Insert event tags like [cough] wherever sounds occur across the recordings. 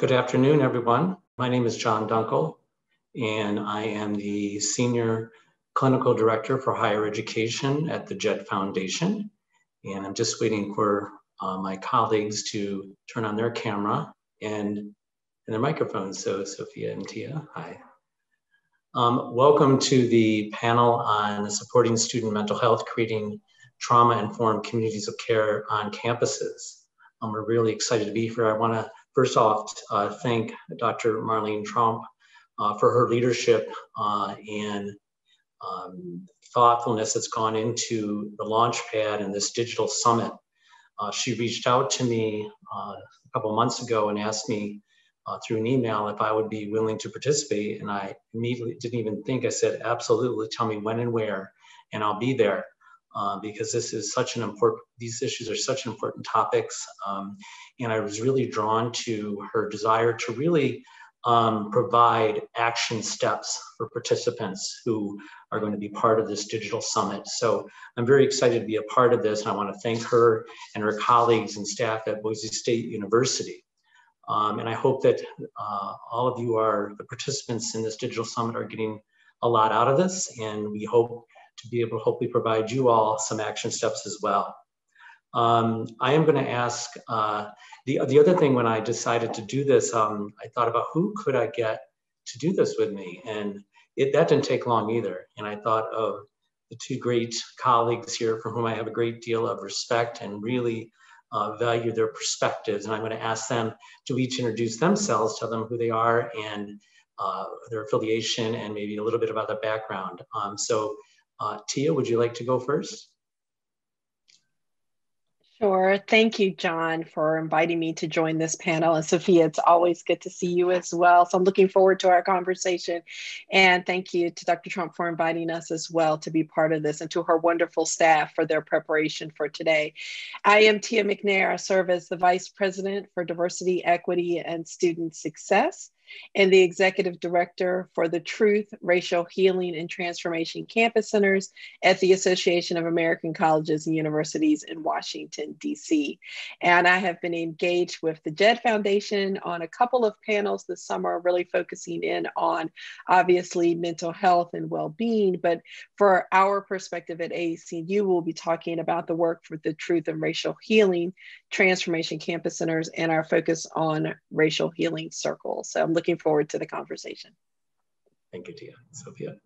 Good afternoon, everyone. My name is John Dunkle, and I am the Senior Clinical Director for Higher Education at the JED Foundation. And I'm just waiting for uh, my colleagues to turn on their camera and, and their microphones. So Sophia and Tia, hi. Um, welcome to the panel on supporting student mental health, creating trauma-informed communities of care on campuses. Um, we're really excited to be here. I wanna first off uh, thank Dr. Marlene Tromp uh, for her leadership uh, and um, thoughtfulness that's gone into the launch pad and this digital summit. Uh, she reached out to me uh, a couple months ago and asked me uh, through an email if I would be willing to participate. And I immediately didn't even think. I said, absolutely, tell me when and where, and I'll be there. Uh, because this is such an important, these issues are such important topics. Um, and I was really drawn to her desire to really um, provide action steps for participants who are going to be part of this digital summit. So I'm very excited to be a part of this and I want to thank her and her colleagues and staff at Boise State University. Um, and I hope that uh, all of you are, the participants in this digital summit are getting a lot out of this and we hope to be able to hopefully provide you all some action steps as well. Um, I am going to ask uh, the the other thing when I decided to do this, um, I thought about who could I get to do this with me, and it that didn't take long either. And I thought of the two great colleagues here for whom I have a great deal of respect and really uh, value their perspectives. And I'm going to ask them to each introduce themselves, tell them who they are and uh, their affiliation, and maybe a little bit about their background. Um, so, uh, Tia, would you like to go first? Sure. Thank you, John, for inviting me to join this panel. And Sophia, it's always good to see you as well. So I'm looking forward to our conversation. And thank you to Dr. Tromp for inviting us as well to be part of this and to her wonderful staff for their preparation for today. I am Tia McNair. I serve as the Vice President for Diversity, Equity, and Student Success and the executive director for the Truth, Racial Healing, and Transformation Campus Centers at the Association of American Colleges and Universities in Washington, D.C. And I have been engaged with the JED Foundation on a couple of panels this summer, really focusing in on obviously mental health and well being. But for our perspective at AACU, we'll be talking about the work for the Truth and Racial Healing Transformation Campus Centers and our focus on racial healing circles. So I'm looking forward to the conversation. Thank you, Tia. Sophia.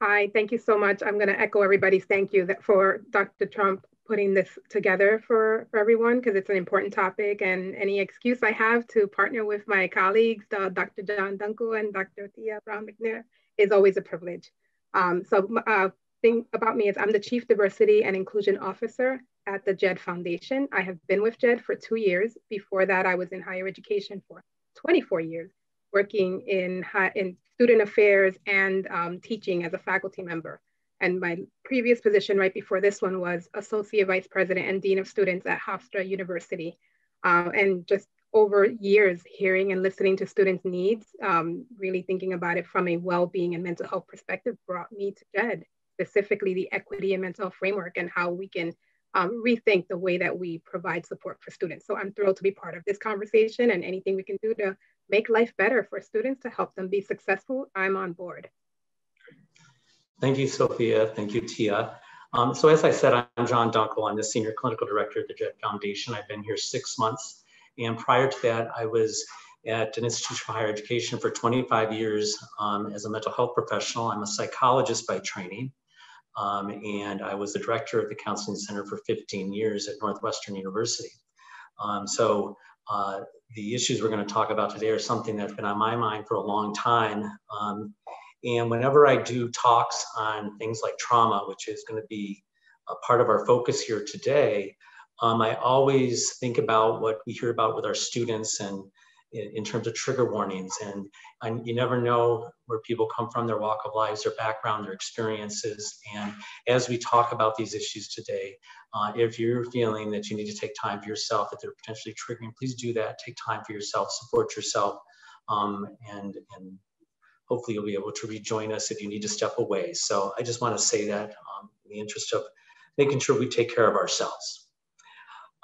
Hi, thank you so much. I'm going to echo everybody's thank you for Dr. Tromp putting this together for, for everyone because it's an important topic and any excuse I have to partner with my colleagues, uh, Dr. John Dunkle and Dr. Tia Brown McNair is always a privilege. Um, so uh, thing about me is I'm the Chief Diversity and Inclusion Officer at the JED Foundation. I have been with JED for two years. Before that, I was in higher education for 24 years, working in, in student affairs and um, teaching as a faculty member. And my previous position right before this one was Associate Vice President and Dean of Students at Hofstra University. Uh, and just over years, hearing and listening to students' needs, um, really thinking about it from a well-being and mental health perspective brought me to JED, specifically the equity and mental health framework and how we can um, rethink the way that we provide support for students. So I'm thrilled to be part of this conversation and anything we can do to make life better for students to help them be successful, I'm on board. Thank you, Sophia. Thank you, Tia. Um, so as I said, I'm John Dunkle. I'm the Senior Clinical Director at the JED Foundation. I've been here six months. And prior to that, I was at an institution for higher education for 25 years um, as a mental health professional. I'm a psychologist by training. Um, and I was the director of the Counseling Center for 15 years at Northwestern University. Um, so uh, the issues we're going to talk about today are something that's been on my mind for a long time. Um, and whenever I do talks on things like trauma, which is going to be a part of our focus here today, um, I always think about what we hear about with our students and in, in terms of trigger warnings. And, and you never know where people come from, their walk of lives, their background, their experiences. And as we talk about these issues today, uh, if you're feeling that you need to take time for yourself, that they're potentially triggering, please do that. Take time for yourself, support yourself, um, and, and hopefully you'll be able to rejoin us if you need to step away. So I just want to say that um, in the interest of making sure we take care of ourselves.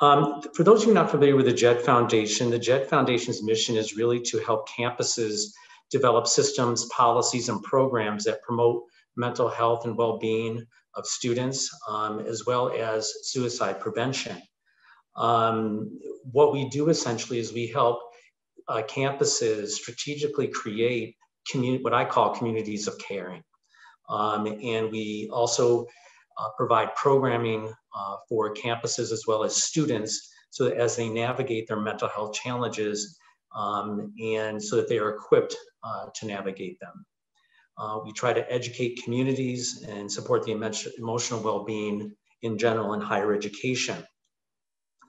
Um, for those of you not familiar with the JED Foundation, the JED Foundation's mission is really to help campuses develop systems, policies, and programs that promote mental health and well-being of students, um, as well as suicide prevention. Um, what we do essentially is we help uh, campuses strategically create what I call communities of caring. Um, and we also uh, provide programming uh, for campuses as well as students so that as they navigate their mental health challenges um, and so that they are equipped uh, to navigate them. Uh, we try to educate communities and support the emotional well-being in general in higher education.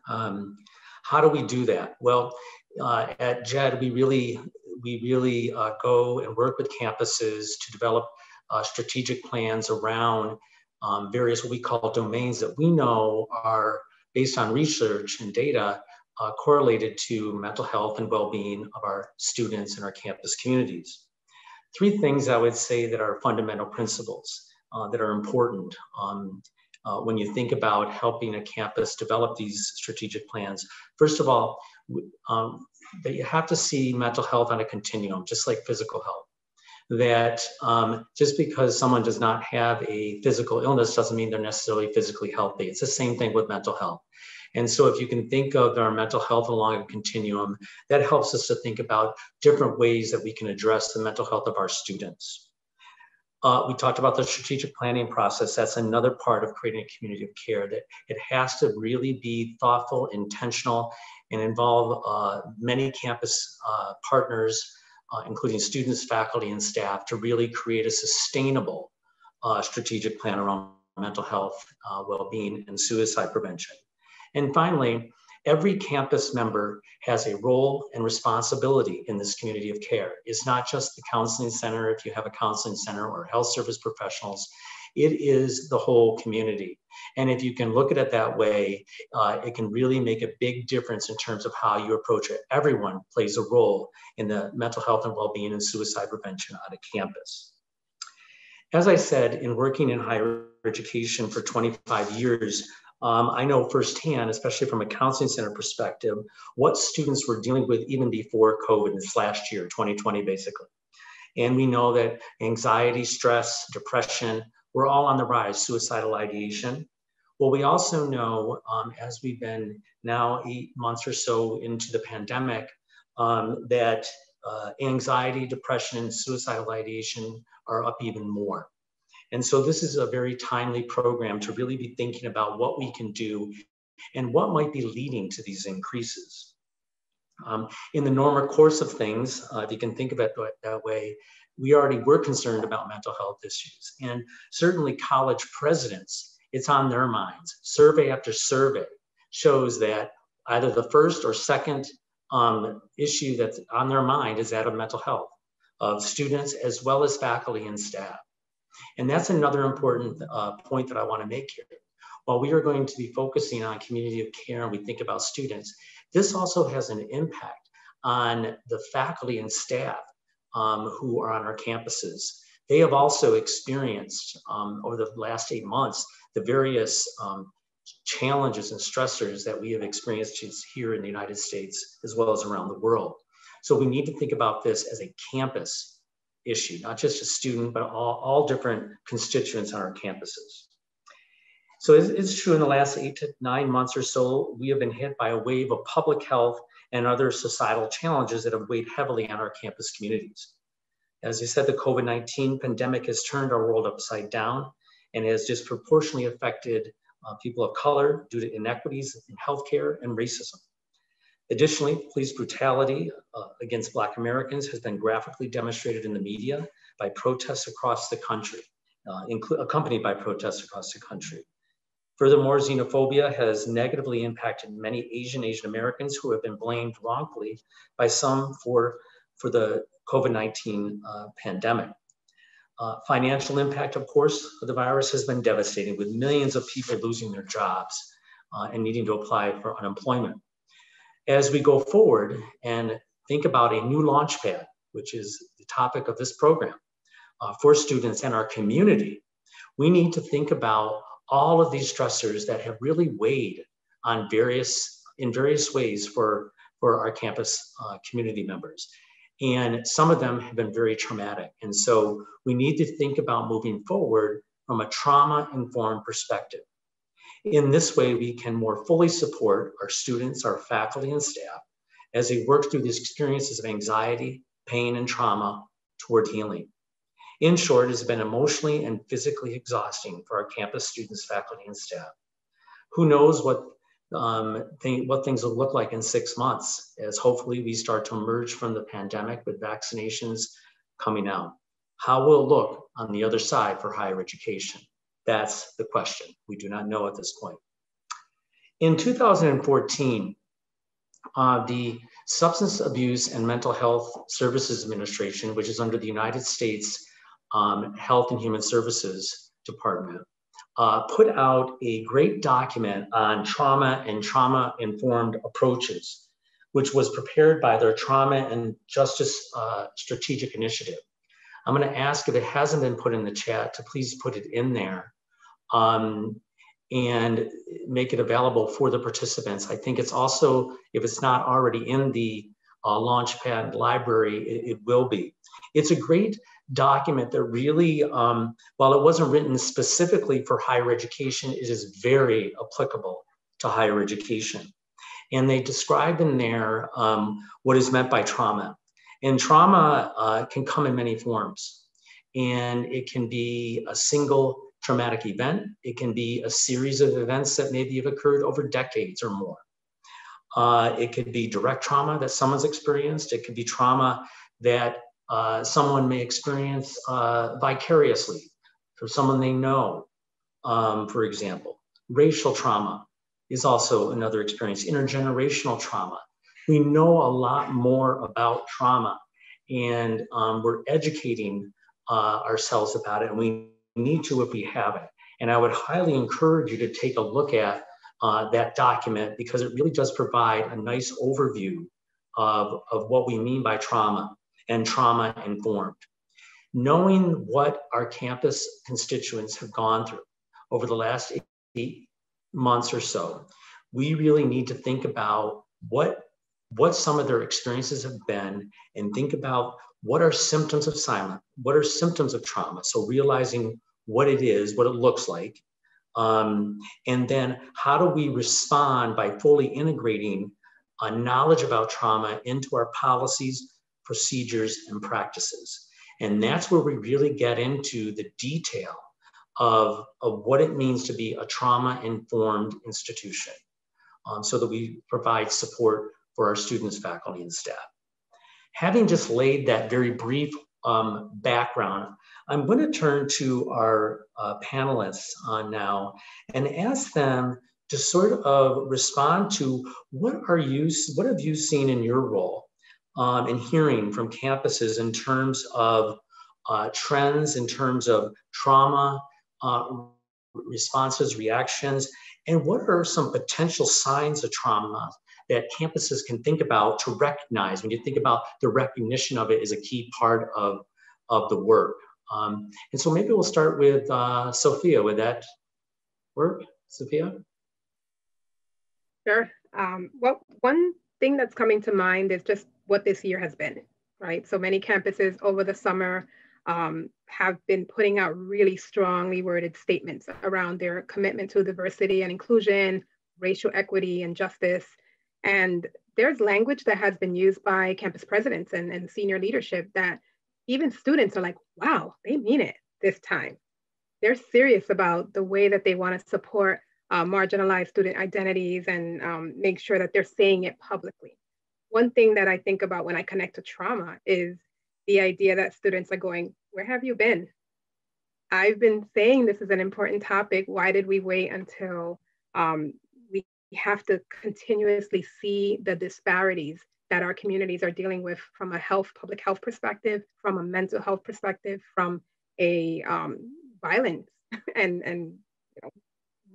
Um, how do we do that? Well, uh, at JED, we really, we really uh, go and work with campuses to develop strategic plans around um, various what we call domains that we know are based on research and data uh, correlated to mental health and well-being of our students and our campus communities. Three things I would say that are fundamental principles uh, that are important um, uh, when you think about helping a campus develop these strategic plans. First of all, um, that you have to see mental health on a continuum, just like physical health that um, just because someone does not have a physical illness doesn't mean they're necessarily physically healthy. It's the same thing with mental health. And so if you can think of our mental health along a continuum, that helps us to think about different ways that we can address the mental health of our students. Uh, we talked about the strategic planning process. That's another part of creating a community of care that it has to really be thoughtful, intentional, and involve uh, many campus uh, partners uh, including students, faculty, and staff, to really create a sustainable uh, strategic plan around mental health, uh, well-being, and suicide prevention. And finally, every campus member has a role and responsibility in this community of care. It's not just the counseling center, if you have a counseling center or health service professionals, it is the whole community. And if you can look at it that way, uh, it can really make a big difference in terms of how you approach it. Everyone plays a role in the mental health and well-being and suicide prevention on a campus. As I said, in working in higher education for 25 years, um, I know firsthand, especially from a counseling center perspective, what students were dealing with even before COVID this last year, 2020, basically. And we know that anxiety, stress, depression, we're all on the rise, suicidal ideation. Well, we also know um, as we've been now eight months or so into the pandemic, um, that uh, anxiety, depression, and suicidal ideation are up even more. And so this is a very timely program to really be thinking about what we can do and what might be leading to these increases. Um, in the normal course of things, uh, if you can think of it that way, we already were concerned about mental health issues. And certainly college presidents, it's on their minds. Survey after survey shows that either the first or second um, issue that's on their mind is that of mental health of students as well as faculty and staff. And that's another important uh, point that I want to make here. While we are going to be focusing on community of care and we think about students, this also has an impact on the faculty and staff um, who are on our campuses. They have also experienced um, over the last eight months the various um, challenges and stressors that we have experienced here in the United States as well as around the world. So we need to think about this as a campus issue, not just a student, but all, all different constituents on our campuses. So it's true in the last eight to nine months or so, we have been hit by a wave of public health and other societal challenges that have weighed heavily on our campus communities. As I said, the COVID-19 pandemic has turned our world upside down and has disproportionately affected uh, people of color due to inequities in healthcare and racism. Additionally, police brutality uh, against Black Americans has been graphically demonstrated in the media by protests across the country, uh, accompanied by protests across the country. Furthermore, xenophobia has negatively impacted many Asian Asian Americans who have been blamed wrongfully by some for, for the COVID-19 uh, pandemic. Uh, financial impact, of course, of the virus has been devastating with millions of people losing their jobs uh, and needing to apply for unemployment. As we go forward and think about a new launch pad, which is the topic of this program uh, for students and our community, we need to think about all of these stressors that have really weighed on various in various ways for for our campus uh, community members. And some of them have been very traumatic. And so we need to think about moving forward from a trauma informed perspective. In this way, we can more fully support our students, our faculty, and staff as they work through these experiences of anxiety, pain, and trauma toward healing. In short, it has been emotionally and physically exhausting for our campus students, faculty, and staff. Who knows what um, what things will look like in six months as hopefully we start to emerge from the pandemic with vaccinations coming out. How will it look on the other side for higher education? That's the question. We do not know at this point. In 2014, uh, the Substance Abuse and Mental Health Services Administration, which is under the United States um, Health and Human Services Department, uh, put out a great document on trauma and trauma informed approaches, which was prepared by their Trauma and Justice uh, Strategic Initiative. I'm going to ask if it hasn't been put in the chat to please put it in there um, and make it available for the participants. I think it's also, if it's not already in the uh, Launchpad library, it, it will be. It's a great document that really, um, while it wasn't written specifically for higher education, it is very applicable to higher education. And they describe in there um, what is meant by trauma. And trauma uh, can come in many forms. And it can be a single traumatic event, it can be a series of events that maybe have occurred over decades or more. Uh, it could be direct trauma that someone's experienced. It could be trauma that uh, someone may experience uh, vicariously for someone they know, um, for example. Racial trauma is also another experience, intergenerational trauma. We know a lot more about trauma and um, we're educating uh, ourselves about it and we need to if we haven't. And I would highly encourage you to take a look at uh, that document because it really does provide a nice overview of, of what we mean by trauma and trauma informed. Knowing what our campus constituents have gone through over the last eight months or so, we really need to think about what, what some of their experiences have been and think about what are symptoms of silence, what are symptoms of trauma. So realizing what it is, what it looks like, um, and then how do we respond by fully integrating a knowledge about trauma into our policies, procedures, and practices. And that's where we really get into the detail of, of what it means to be a trauma informed institution um, so that we provide support for our students, faculty, and staff. Having just laid that very brief um, background, I'm going to turn to our uh, panelists on now and ask them to sort of respond to what are you, what have you seen in your role um, and hearing from campuses in terms of uh, trends, in terms of trauma uh, responses, reactions, and what are some potential signs of trauma that campuses can think about to recognize when you think about the recognition of it is a key part of, of the work. Um, and so maybe we'll start with uh, Sophia. Would that work, Sophia? Sure. Um, well, one thing that's coming to mind is just what this year has been, right? So many campuses over the summer um, have been putting out really strongly worded statements around their commitment to diversity and inclusion, racial equity and justice. And there's language that has been used by campus presidents and, and senior leadership that even students are like, wow, they mean it this time. They're serious about the way that they want to support uh, marginalized student identities and um, make sure that they're saying it publicly one thing that I think about when I connect to trauma is the idea that students are going, Where have you been? I've been saying this is an important topic. Why did we wait until um, we have to continuously see the disparities that our communities are dealing with from a health, public health perspective, from a mental health perspective, from a um, violence [laughs] and, and you know,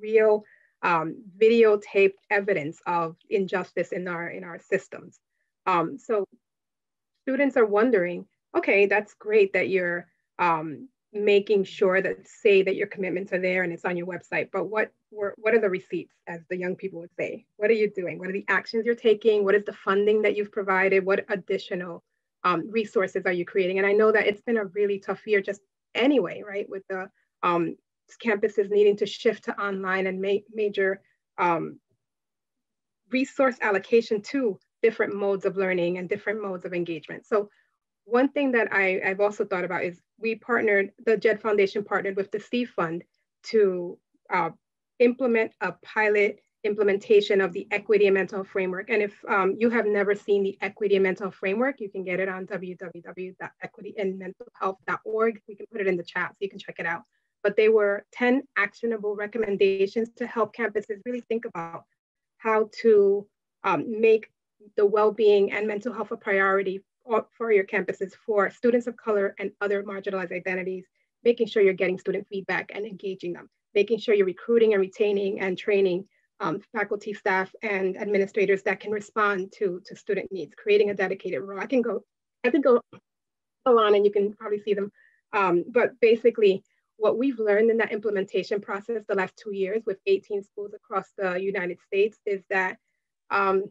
real um, videotaped evidence of injustice in our in our systems. Um, so students are wondering, okay, that's great that you're um, making sure that say that your commitments are there and it's on your website, but what what are the receipts, as the young people would say? What are you doing? What are the actions you're taking? What is the funding that you've provided? What additional um, resources are you creating? And I know that it's been a really tough year just anyway, right? With the um, campuses needing to shift to online and make major um, resource allocation to different modes of learning and different modes of engagement. So one thing that I, I've also thought about is we partnered, the JED Foundation partnered with the Steve Fund to uh, implement a pilot implementation of the equity and mental framework. And if um, you have never seen the equity and mental framework, you can get it on www.equityandmentalhealth.org. We can put it in the chat so you can check it out. But they were 10 actionable recommendations to help campuses really think about how to um, make the well-being and mental health a priority for your campuses for students of color and other marginalized identities, making sure you're getting student feedback and engaging them, making sure you're recruiting and retaining and training um, faculty, staff, and administrators that can respond to, to student needs, creating a dedicated role. I can go, I can go, go on and you can probably see them. Um, but basically, what we've learned in that implementation process the last two years with 18 schools across the United States is that um,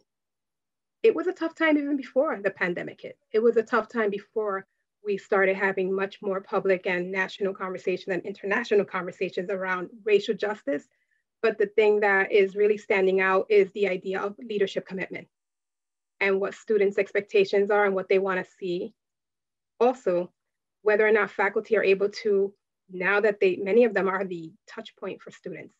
it was a tough time even before the pandemic hit. It was a tough time before we started having much more public and national conversations and international conversations around racial justice. But the thing that is really standing out is the idea of leadership commitment and what students' expectations are and what they want to see. Also, whether or not faculty are able to, now that they, many of them are the touch point for students,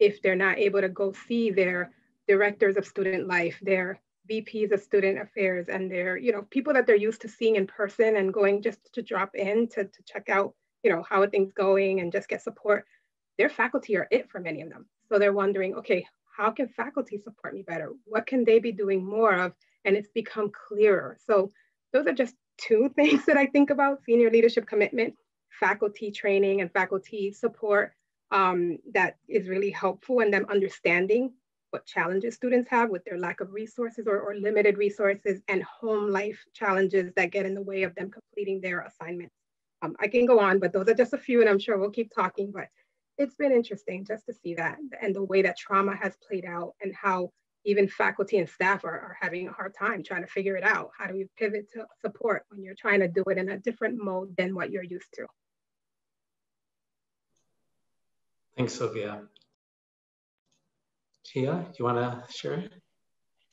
if they're not able to go see their directors of student life, their VPs of student affairs and they're, you know, people that they're used to seeing in person and going just to drop in to, to check out, you know, how are things going and just get support. Their faculty are it for many of them. So they're wondering, okay, how can faculty support me better? What can they be doing more of? And it's become clearer. So those are just two [laughs] things that I think about senior leadership commitment, faculty training and faculty support um, that is really helpful and them understanding what challenges students have with their lack of resources or, or limited resources and home life challenges that get in the way of them completing their assignments. Um, I can go on, but those are just a few and I'm sure we'll keep talking, but it's been interesting just to see that and the way that trauma has played out and how even faculty and staff are, are having a hard time trying to figure it out. How do you pivot to support when you're trying to do it in a different mode than what you're used to? Thanks, Sophia. Tia, you want to share?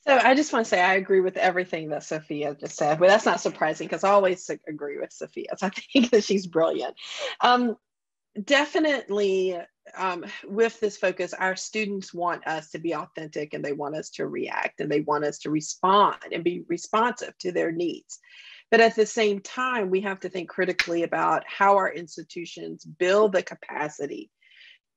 So I just want to say I agree with everything that Sophia just said, but that's not surprising because I always agree with Sophia. So I [laughs] think that she's brilliant. Um, definitely um, with this focus, our students want us to be authentic and they want us to react and they want us to respond and be responsive to their needs. But at the same time, we have to think critically about how our institutions build the capacity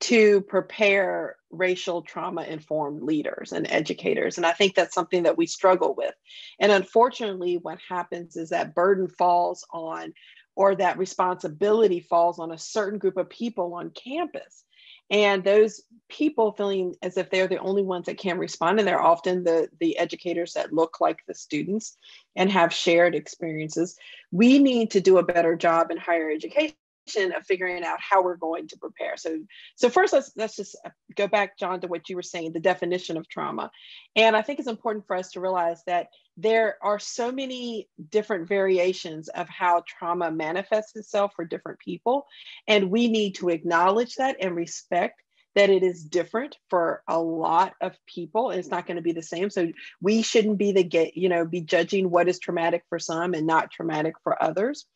to prepare racial trauma informed leaders and educators. And I think that's something that we struggle with. And unfortunately, what happens is that burden falls on, or that responsibility falls on a certain group of people on campus. And those people feeling as if they're the only ones that can respond, and they're often the, the educators that look like the students and have shared experiences. We need to do a better job in higher education of figuring out how we're going to prepare. So, so first let's let's just go back, John, to what you were saying, the definition of trauma. And I think it's important for us to realize that there are so many different variations of how trauma manifests itself for different people. And we need to acknowledge that and respect that it is different for a lot of people it's not going to be the same so we shouldn't be the get you know be judging what is traumatic for some and not traumatic for others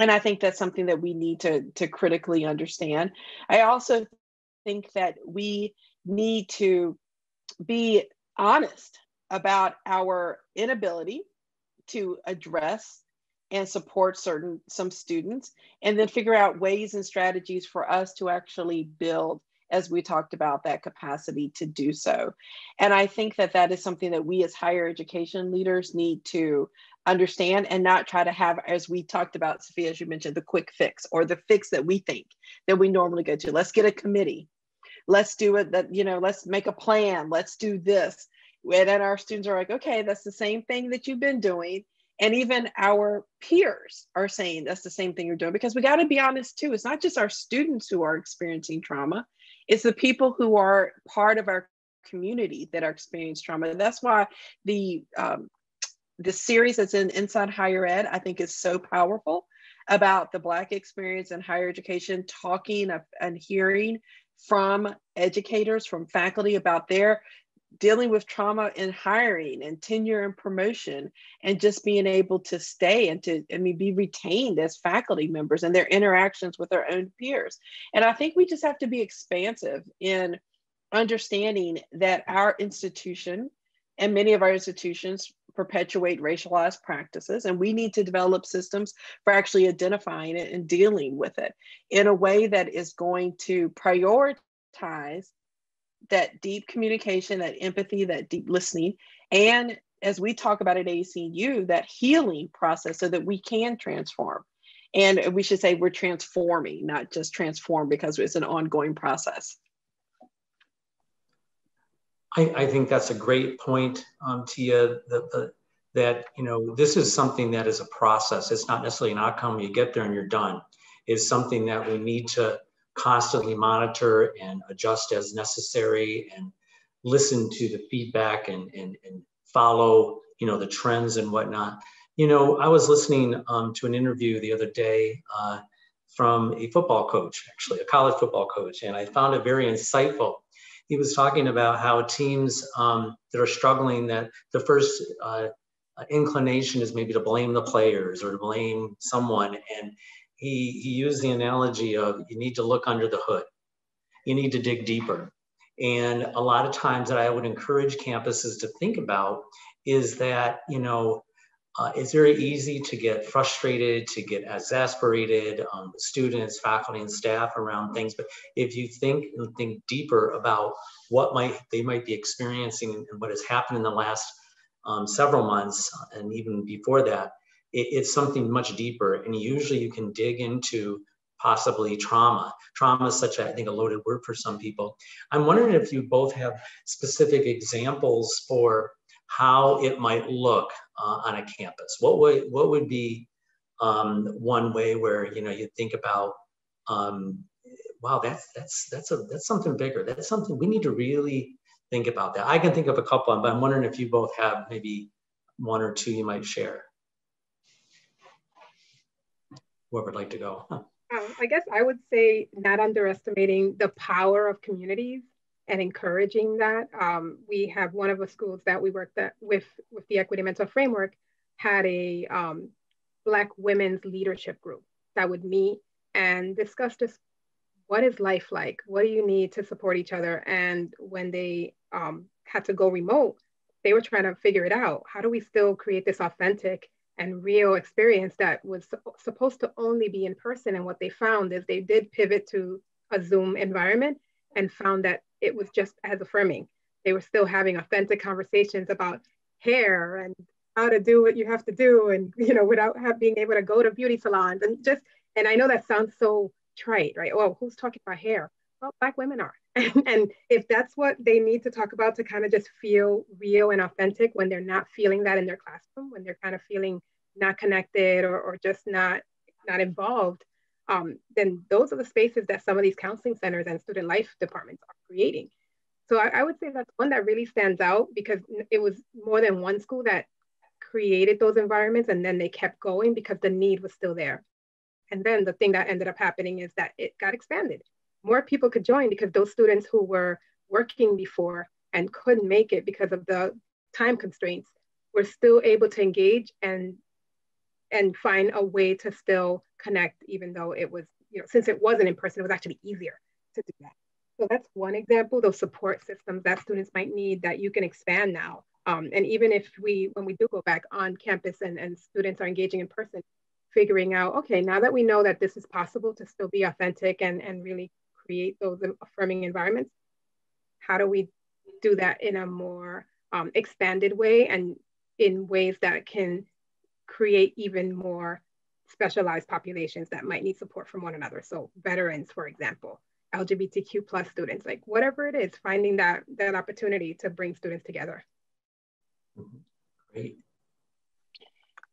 and I think that's something that we need to, to critically understand. I also think that we need to be honest about our inability to address and support certain some students and then figure out ways and strategies for us to actually build as we talked about that capacity to do so and i think that that is something that we as higher education leaders need to understand and not try to have, as we talked about, Sophia, as you mentioned, the quick fix or the fix that we think that we normally go to. Let's get a committee. Let's do it that, you know, let's make a plan. Let's do this. And then our students are like, okay, that's the same thing that you've been doing. And even our peers are saying that's the same thing you're doing because we got to be honest too. It's not just our students who are experiencing trauma, it's the people who are part of our community that are experiencing trauma. And that's why the um, the series that's in Inside Higher Ed, I think, is so powerful about the Black experience in higher education, talking and hearing from educators, from faculty about their dealing with trauma in hiring and tenure and promotion and just being able to stay and to i mean be retained as faculty members and their interactions with their own peers. And i think we just have to be expansive in understanding that our institution and many of our institutions perpetuate racialized practices and we need to develop systems for actually identifying it and dealing with it in a way that is going to prioritize that deep communication, that empathy, that deep listening, and as we talk about at ACU, that healing process so that we can transform. And we should say we're transforming, not just transform because it's an ongoing process. I, I think that's a great point, um, Tia, that, that, you know, this is something that is a process. It's not necessarily an outcome. You get there and you're done. It's something that we need to constantly monitor and adjust as necessary and listen to the feedback and, and, and follow, you know, the trends and whatnot. You know, I was listening um, to an interview the other day uh, from a football coach, actually a college football coach, and I found it very insightful. He was talking about how teams um, that are struggling, that the first uh, inclination is maybe to blame the players or to blame someone, and he, he used the analogy of you need to look under the hood. You need to dig deeper. And a lot of times that I would encourage campuses to think about is that, you know, uh, it's very easy to get frustrated, to get exasperated, um, students, faculty, and staff around things. But if you think and think deeper about what might they might be experiencing and what has happened in the last um, several months and even before that, it, it's something much deeper. And usually you can dig into possibly trauma. Trauma is such, a, I think, a loaded word for some people. I'm wondering if you both have specific examples for how it might look uh, on a campus. What would what would be um, one way where you know you think about, um, wow, that's that's that's a that's something bigger. That's something we need to really think about. That I can think of a couple, but I'm wondering if you both have maybe one or two you might share. Whoever would like to go. Huh. Um, I guess I would say not underestimating the power of communities and encouraging that. Um, we have one of the schools that we worked with with the Equity Mental Framework had a um, Black women's leadership group that would meet and discuss just what is life like? What do you need to support each other? And when they um, had to go remote, they were trying to figure it out. How do we still create this authentic and real experience that was supposed to only be in person. And what they found is they did pivot to a Zoom environment and found that it was just as affirming. They were still having authentic conversations about hair and how to do what you have to do and you know without have, being able to go to beauty salons and just and i know that sounds so trite right oh who's talking about hair well black women are and, if that's what they need to talk about to kind of just feel real and authentic when they're not feeling that in their classroom when they're kind of feeling not connected or, or just not not involved um, then those are the spaces that some of these counseling centers and student life departments are creating. So I, I would say that's one that really stands out because it was more than one school that created those environments and then they kept going because the need was still there. And then the thing that ended up happening is that it got expanded more people could join because those students who were working before and couldn't make it because of the time constraints were still able to engage and and find a way to still connect even though it was you know since it wasn't in person it was actually easier to do that. So that's one example those support systems that students might need that you can expand now. Um, and even if we when we do go back on campus and, and students are engaging in person figuring out okay now that we know that this is possible to still be authentic and and really create those affirming environments, how do we do that in a more um, expanded way and in ways that can create even more specialized populations that might need support from one another. So veterans, for example, LGBTQ plus students, like whatever it is, finding that, that opportunity to bring students together. Great.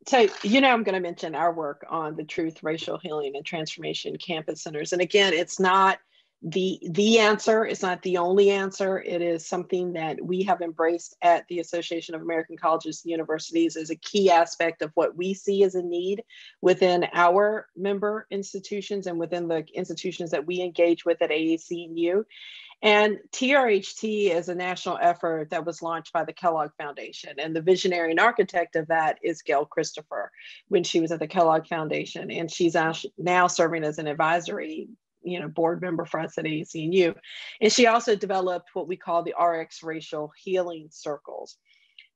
so you know i'm going to mention our work on the truth racial healing and transformation campus centers and again it's not the the answer is not the only answer it is something that we have embraced at the association of american colleges and universities as a key aspect of what we see as a need within our member institutions and within the institutions that we engage with at aacnu and TRHT is a national effort that was launched by the Kellogg Foundation. And the visionary and architect of that is Gail Christopher when she was at the Kellogg Foundation. And she's now serving as an advisory you know, board member for us at ACNU. And she also developed what we call the RX racial healing circles.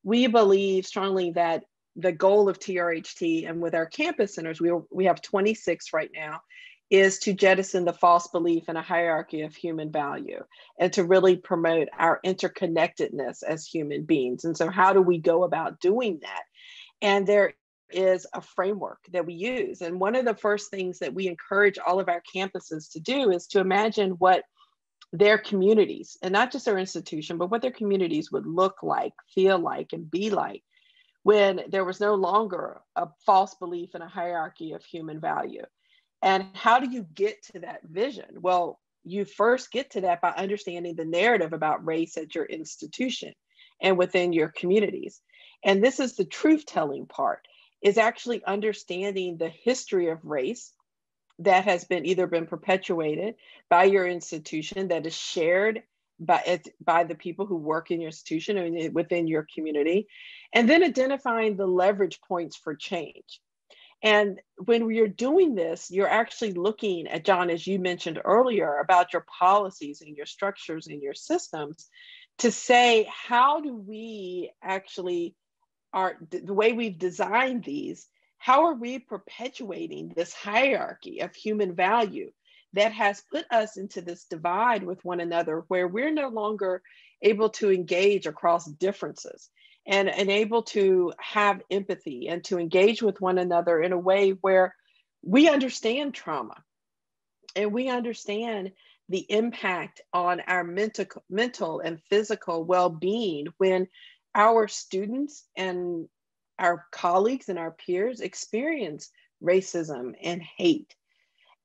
We believe strongly that the goal of TRHT and with our campus centers, we, we have 26 right now, is to jettison the false belief in a hierarchy of human value and to really promote our interconnectedness as human beings. And so, how do we go about doing that? And there is a framework that we use. And one of the first things that we encourage all of our campuses to do is to imagine what their communities, and not just their institution, but what their communities would look like, feel like, and be like when there was no longer a false belief in a hierarchy of human value. And how do you get to that vision? Well, you first get to that by understanding the narrative about race at your institution and within your communities. And this is the truth telling part is actually understanding the history of race that has been either been perpetuated by your institution that is shared by, it by the people who work in your institution and within your community and then identifying the leverage points for change. And when you're doing this you're actually looking at john as you mentioned earlier about your policies and your structures and your systems to say how do we actually the way we've designed these, how are we perpetuating this hierarchy of human value that has put us into this divide with one another where we're no longer able to engage across differences and, and able to have empathy and to engage with one another in a way where we understand trauma and we understand the impact on our mental, mental and physical well-being when our students and our colleagues and our peers experience racism and hate.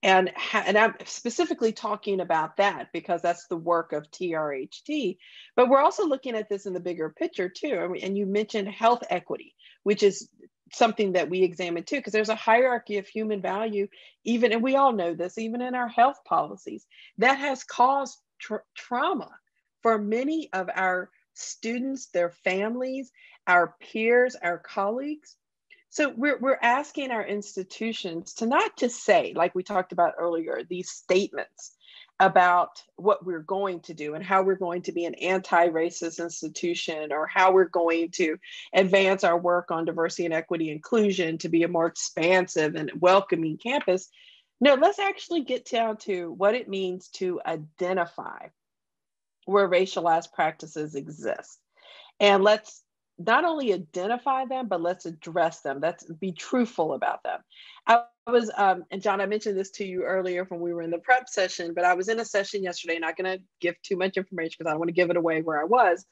And, and I'm specifically talking about that because that's the work of TRHT. But we're also looking at this in the bigger picture too. And you mentioned health equity, which is something that we examine too, because there's a hierarchy of human value, even, and we all know this, even in our health policies, that has caused tra trauma for many of our students, their families, our peers, our colleagues. So we're, we're asking our institutions to not just say, like we talked about earlier, these statements about what we're going to do and how we're going to be an anti-racist institution or how we're going to advance our work on diversity and equity inclusion to be a more expansive and welcoming campus. No, let's actually get down to what it means to identify where racialized practices exist. And let's not only identify them, but let's address them. Let's be truthful about them. I was, um, and John, I mentioned this to you earlier when we were in the prep session, but I was in a session yesterday, not going to give too much information because I don't want to give it away where I was.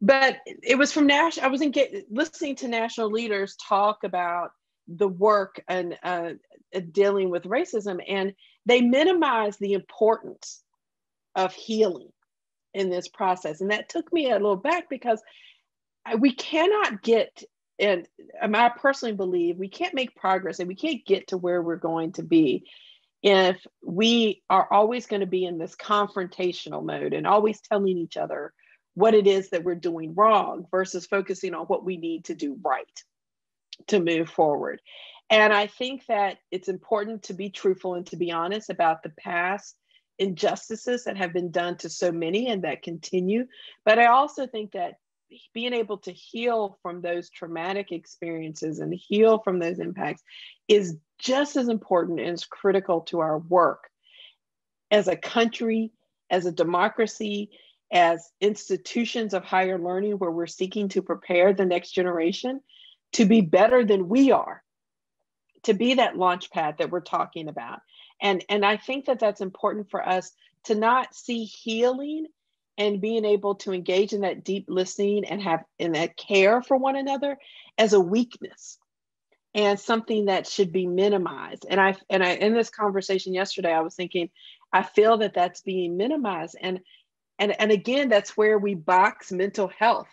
But it was from national. I was in get, listening to national leaders talk about the work and uh, dealing with racism, and they minimize the importance of healing in this process. And that took me a little back because we cannot get, and I personally believe we can't make progress and we can't get to where we're going to be if we are always going to be in this confrontational mode and always telling each other what it is that we're doing wrong versus focusing on what we need to do right to move forward. And I think that it's important to be truthful and to be honest about the past injustices that have been done to so many and that continue. But I also think that being able to heal from those traumatic experiences and heal from those impacts is just as important and as critical to our work as a country, as a democracy, as institutions of higher learning where we're seeking to prepare the next generation to be better than we are, to be that launch pad that we're talking about and and i think that that's important for us to not see healing and being able to engage in that deep listening and have in that care for one another as a weakness and something that should be minimized. And I and I in this conversation yesterday, I was thinking, I feel that that's being minimized, and and and again, that's where we box mental health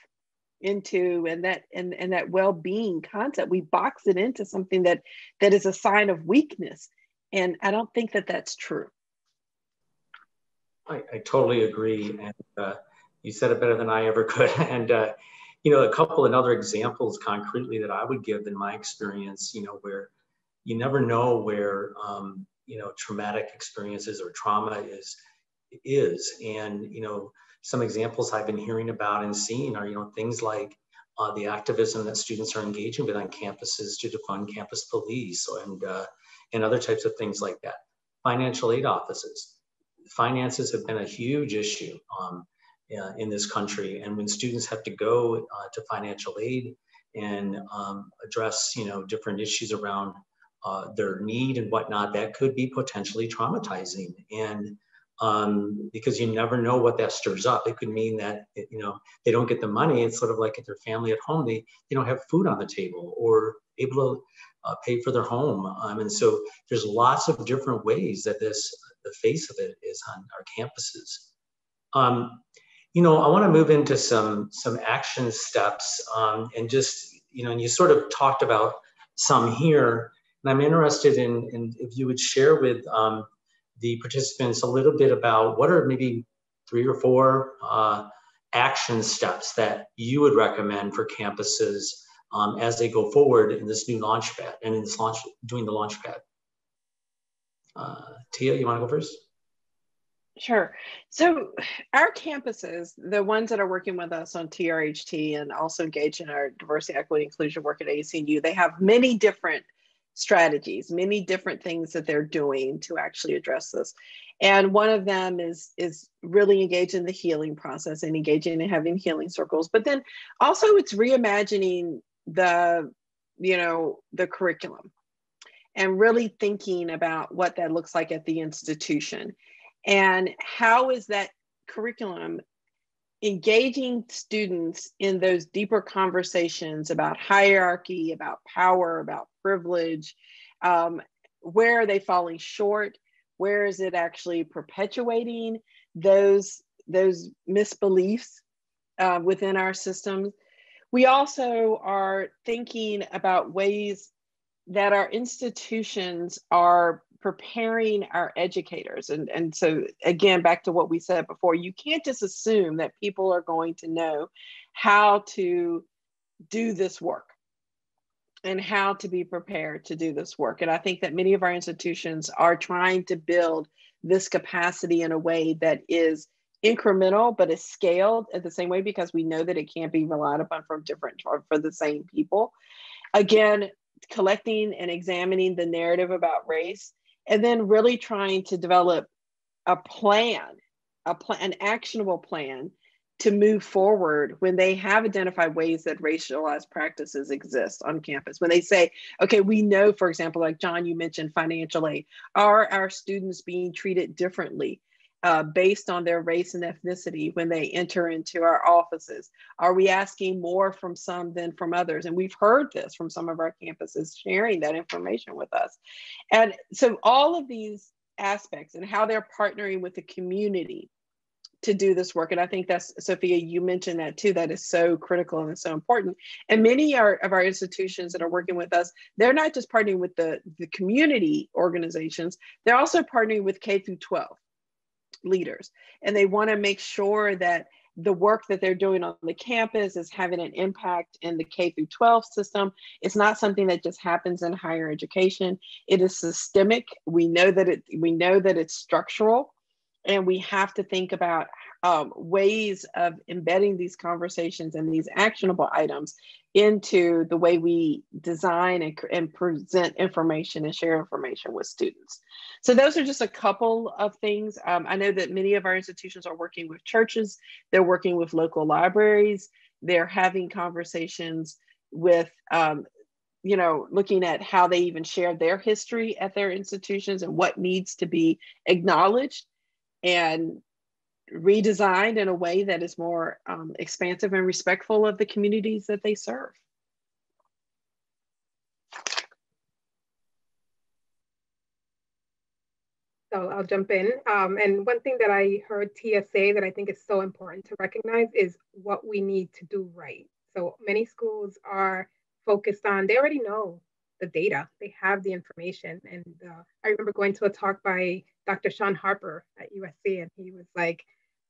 into and that and, and that well-being concept. We box it into something that that is a sign of weakness and i don't think that that's true. I, I totally agree. And uh, you said it better than i ever could. [laughs] And uh, you know, a couple of other examples concretely that I would give in my experience, you know, where you never know where, um, you know, traumatic experiences or trauma is, is. And, you know, some examples I've been hearing about and seeing are, you know, things like uh, the activism that students are engaging with on campuses to defund campus police and, uh, and other types of things like that. Financial aid offices. Finances have been a huge issue. Um, uh, in this country. And when students have to go uh, to financial aid and um, address, you know, different issues around uh, their need and whatnot, that could be potentially traumatizing. And um, because you never know what that stirs up. It could mean that you know they don't get the money. It's sort of like if their family at home, they they don't have food on the table or able to uh, pay for their home. Um, and so there's lots of different ways that this the face of it is on our campuses. Um, you know, I want to move into some some action steps um, and just you know, and you sort of talked about some here, and I'm interested in, in if you would share with um, the participants a little bit about what are maybe three or four uh, action steps that you would recommend for campuses um, as they go forward in this new launch pad and in this launch doing the launch pad. Uh, Tia, you want to go first? Sure. So our campuses, the ones that are working with us on TRHT and also engaged in our diversity, equity, inclusion work at AAC&U, they have many different strategies, many different things that they're doing to actually address this. And one of them is is really engaged in the healing process and engaging in having healing circles. But then also it's reimagining the, you know, the curriculum and really thinking about what that looks like at the institution and how is that curriculum engaging students in those deeper conversations about hierarchy, about power, about privilege? Um, where are they falling short? Where is it actually perpetuating those, those misbeliefs uh, within our systems? We also are thinking about ways that our institutions are preparing our educators. And, and so, again, back to what we said before, you can't just assume that people are going to know how to do this work and how to be prepared to do this work. And I think that many of our institutions are trying to build this capacity in a way that is incremental but is scaled at the same way because we know that it can't be relied upon from different or for the same people again collecting and examining the narrative about race and then really trying to develop a plan, a plan, an actionable plan to move forward when they have identified ways that racialized practices exist on campus. When they say, okay, we know, for example, like John, you mentioned financial aid, are our students being treated differently? Uh, based on their race and ethnicity when they enter into our offices? Are we asking more from some than from others? And we've heard this from some of our campuses sharing that information with us. And so, all of these aspects and how they're partnering with the community to do this work. And I think that's, Sophia, you mentioned that too. That is so critical and so important. And many are, of our institutions that are working with us, they're not just partnering with the, the community organizations, they're also partnering with K through 12 leaders and they want to make sure that the work that they're doing on the campus is having an impact in the K through 12 system. It's not something that just happens in higher education. It is systemic. We know that it we know that it's structural and we have to think about um, ways of embedding these conversations and these actionable items into the way we design and, and present information and share information with students. So those are just a couple of things. Um, I know that many of our institutions are working with churches, they're working with local libraries, they're having conversations with um, you know, looking at how they even share their history at their institutions and what needs to be acknowledged and redesigned in a way that is more um, expansive and respectful of the communities that they serve. So I'll jump in. Um, and one thing that I heard TSA that I think is so important to recognize is what we need to do right. So many schools are focused on, they already know the data, they have the information. And uh, I remember going to a talk by Dr. Shaun Harper at USC, and he was like,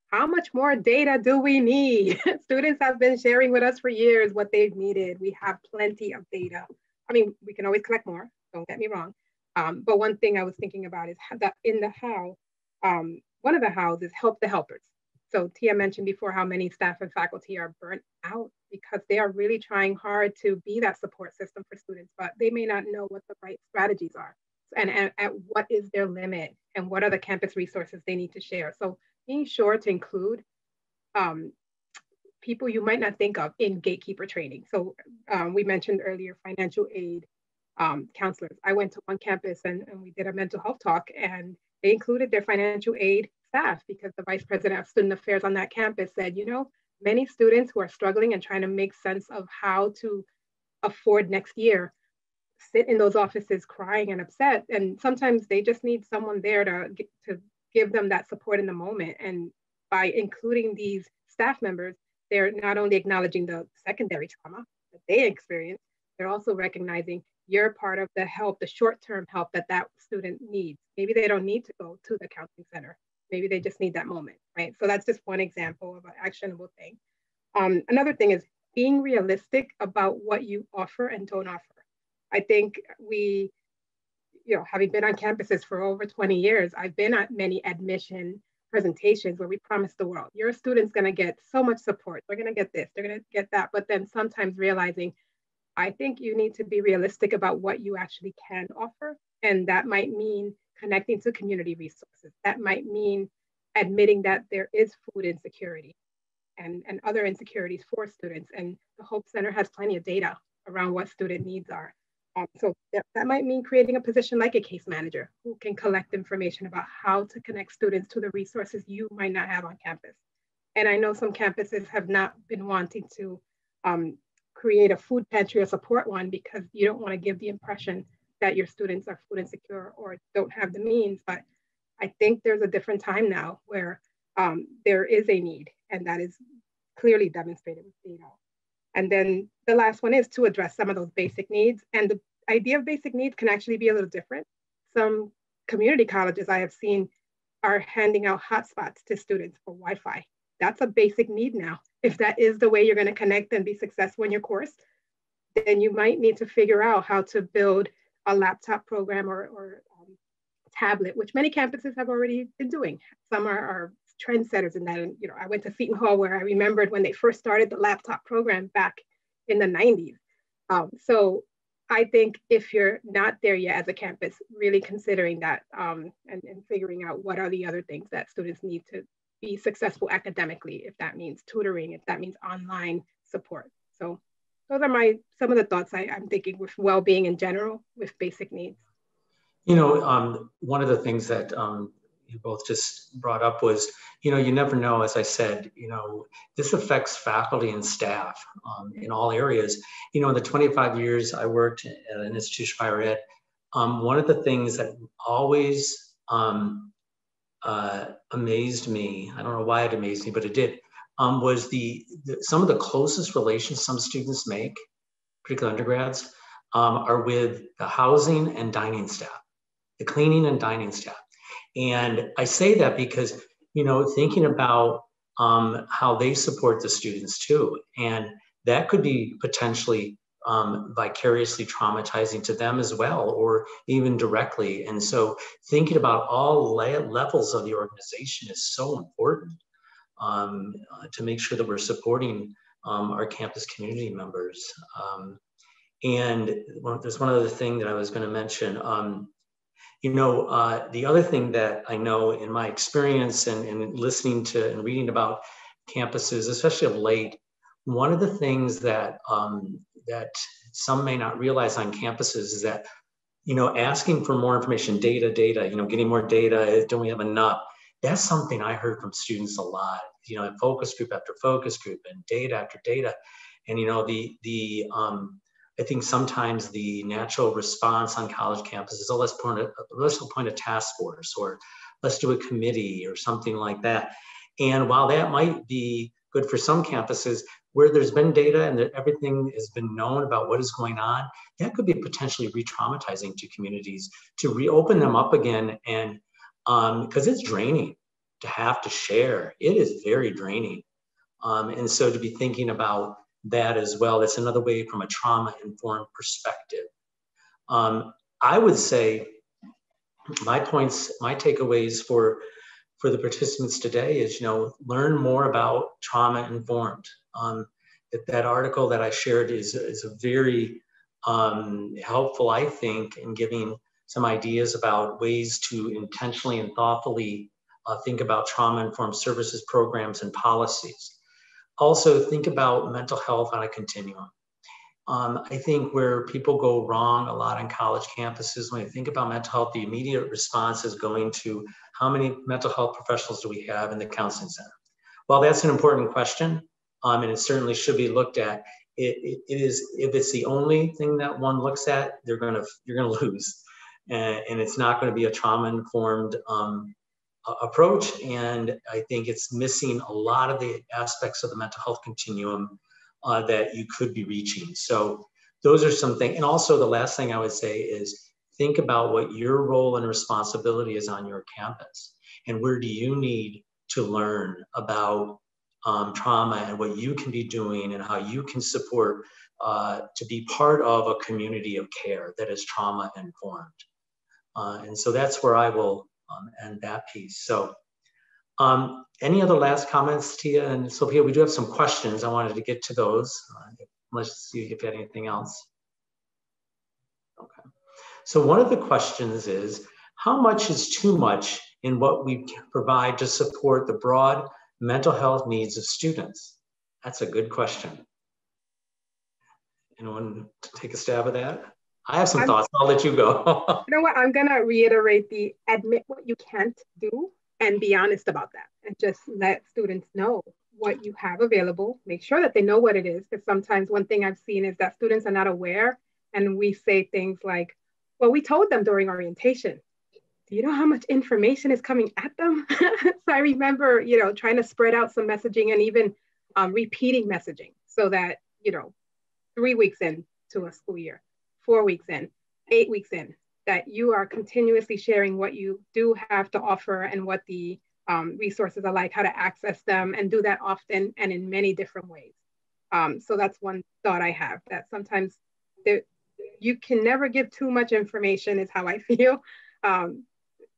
how much more data do we need? [laughs] Students have been sharing with us for years what they've needed. We have plenty of data. I mean, we can always collect more, don't get me wrong. Um, but one thing I was thinking about is that in the how, um, one of the hows is help the helpers. So Tia mentioned before how many staff and faculty are burnt out because they are really trying hard to be that support system for students, but they may not know what the right strategies are and, and at what is their limit and what are the campus resources they need to share. So being sure to include um, people you might not think of in gatekeeper training. So um, we mentioned earlier financial aid um, counselors. I went to one campus and, and we did a mental health talk and they included their financial aid staff because the vice president of student affairs on that campus said, you know, many students who are struggling and trying to make sense of how to afford next year sit in those offices crying and upset. And sometimes they just need someone there to to give them that support in the moment. And by including these staff members they're not only acknowledging the secondary trauma that they experience they're also recognizing you're part of the help the short-term help that that student needs. Maybe they don't need to go to the counseling center maybe they just need that moment right so that's just one example of an actionable thing um, another thing is being realistic about what you offer and don't offer I think we, you know, having been on campuses for over 20 years, I've been at many admission presentations where we promise the world, your student's gonna get so much support. They're gonna get this, they're gonna get that. But then sometimes realizing, I think you need to be realistic about what you actually can offer. And that might mean connecting to community resources. That might mean admitting that there is food insecurity and, and other insecurities for students. And the Hope Center has plenty of data around what student needs are. Um, so that, that might mean creating a position like a case manager who can collect information about how to connect students to the resources you might not have on campus. And I know some campuses have not been wanting to um, create a food pantry or support one because you don't want to give the impression that your students are food insecure or don't have the means. But I think there's a different time now where um, there is a need and that is clearly demonstrated with data. And then the last one is to address some of those basic needs. And the idea of basic needs can actually be a little different. Some community colleges I have seen are handing out hotspots to students for Wi-Fi. That's a basic need now. If that is the way you're gonna connect and be successful in your course, then you might need to figure out how to build a laptop program or, or um, tablet, which many campuses have already been doing. Some are, are trendsetters in that. And you know, I went to Seton Hall where I remembered when they first started the laptop program back in the 90s. Um, so I think if you're not there yet as a campus, really considering that um, and, and figuring out what are the other things that students need to be successful academically, if that means tutoring, if that means online support. So those are my some of the thoughts I, I'm thinking with well-being in general, with basic needs. You know, um, one of the things that um, you both just brought up was, you know, you never know, as I said, you know, this affects faculty and staff um, in all areas. You know, in the 25 years I worked at an institution of higher ed, um, one of the things that always um, uh, amazed me, I don't know why it amazed me, but it did, um, was the, the, some of the closest relations some students make, particularly undergrads, um, are with the housing and dining staff, the cleaning and dining staff. And I say that because, you know, thinking about um, how they support the students too. And that could be potentially um, vicariously traumatizing to them as well, or even directly. And so thinking about all le- levels of the organization is so important um, uh, to make sure that we're supporting um, our campus community members. Um, and well, there's one other thing that I was going to mention. Um, you know, uh, the other thing that I know in my experience and, and listening to and reading about campuses, especially of late, one of the things that um, that some may not realize on campuses is that, you know, asking for more information, data, data, you know, getting more data, don't we have enough? That's something I heard from students a lot, you know, focus group after focus group and data after data. And, you know, the, the, um, I think sometimes the natural response on college campuses is, oh, let's point a, let's appoint a task force or let's do a committee or something like that. And while that might be good for some campuses, where there's been data and everything has been known about what is going on, that could be potentially re-traumatizing to communities to reopen them up again and because um, it's draining to have to share. It is very draining. Um, and so to be thinking about that as well, that's another way from a trauma informed perspective. Um, I would say my points, my takeaways for for the participants today is, you know, learn more about trauma informed. Um, that, that article that I shared is, is a very um, helpful, I think, in giving some ideas about ways to intentionally and thoughtfully uh, think about trauma informed services programs and policies. Also, think about mental health on a continuum. Um, I think where people go wrong a lot on college campuses, when they think about mental health, the immediate response is going to how many mental health professionals do we have in the counseling center? While that's an important question, um, and it certainly should be looked at, it, it, it is if it's the only thing that one looks at, they're gonna you're gonna [laughs] lose, and, and it's not going to be a trauma informed um, approach. And I think it's missing a lot of the aspects of the mental health continuum uh, that you could be reaching. So those are some things. And also the last thing I would say is think about what your role and responsibility is on your campus and where do you need to learn about um, trauma and what you can be doing and how you can support uh, to be part of a community of care that is trauma informed. Uh, and so that's where I will end that piece. So um, any other last comments, Tia and Sophia? We do have some questions. I wanted to get to those. Uh, let's see if you have anything else. Okay. So one of the questions is, how much is too much in what we provide to support the broad mental health needs of students? That's a good question. Anyone take a stab at that? I have some I'm, thoughts. I'll let you go. [laughs] you know what? I'm going to reiterate the admit what you can't do and be honest about that and just let students know what you have available. Make sure that they know what it is. Because sometimes one thing I've seen is that students are not aware and we say things like, well, we told them during orientation. Do you know how much information is coming at them? [laughs] so I remember, you know, trying to spread out some messaging and even um, repeating messaging so that, you know, three weeks in to a school year, four weeks in, eight weeks in, that you are continuously sharing what you do have to offer and what the um, resources are like, how to access them, and do that often and in many different ways. Um, so that's one thought I have that sometimes there, you can never give too much information, is how I [laughs] feel. Um,